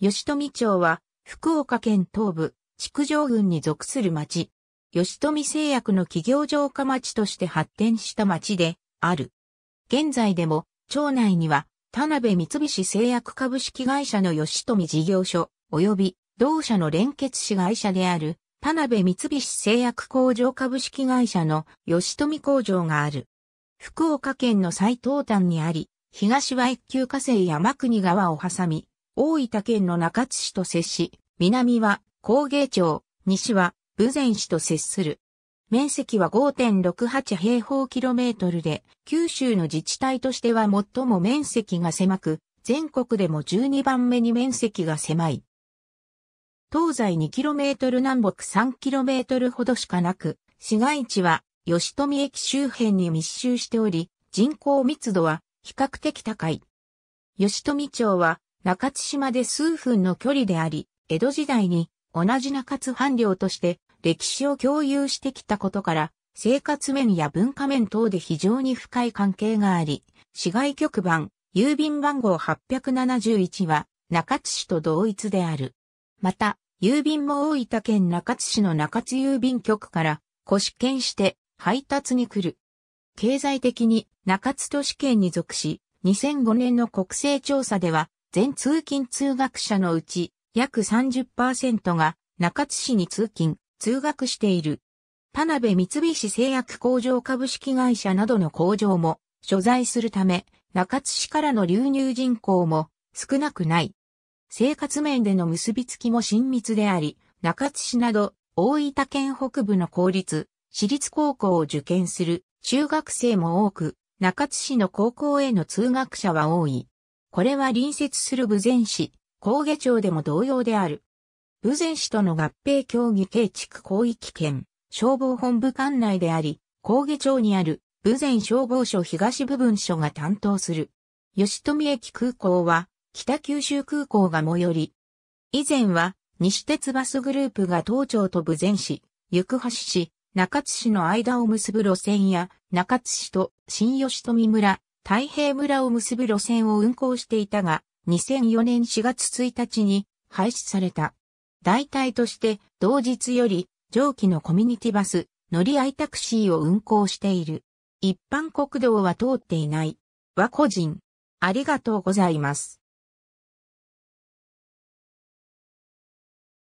吉富町は福岡県東部、築城郡に属する町。吉富製薬の企業城下町として発展した町である。現在でも町内には田辺三菱製薬株式会社の吉富事業所及び同社の連結子会社である田辺三菱製薬工場株式会社の吉富工場がある。福岡県の最東端にあり、東は一級河西山国川を挟み、大分県の中津市と接し、南は工芸町、西は武前市と接する。面積は5.68平方キロメートルで、九州の自治体としては最も面積が狭く、全国でも12番目に面積が狭い。東西 2km 南北 3km ほどしかなく、市街地は吉富駅周辺に密集しており、人口密度は比較的高い。吉富町は中津島で数分の距離であり、江戸時代に同じ中津藩領として歴史を共有してきたことから、生活面や文化面等で非常に深い関係があり、市外局番、郵便番号871は中津市と同一である。また、郵便も大分県中津市の中津郵便局から古市県して配達に来る。経済的に中津都市圏に属し、2005年の国勢調査では、全通勤通学者のうち約30%が中津市に通勤、通学している。田辺三菱製薬工場株式会社などの工場も所在するため、中津市からの流入人口も少なくない。生活面での結びつきも親密であり、中津市など大分県北部の公立、私立高校を受験する中学生も多く、中津市の高校への通学者は多い。これは隣接する武前市、高下町でも同様である。武前市との合併協議計築広域圏、消防本部管内であり、高下町にある武前消防署東部分署が担当する。吉富駅空港は北九州空港が最寄り。以前は西鉄バスグループが東町と武前市、行橋市、中津市の間を結ぶ路線や、中津市と新吉富村、太平村を結ぶ路線を運行していたが、2004年4月1日に廃止された。代替として同日より上記のコミュニティバス、乗り合いタクシーを運行している。一般国道は通っていない。は個人。ありがとうございます。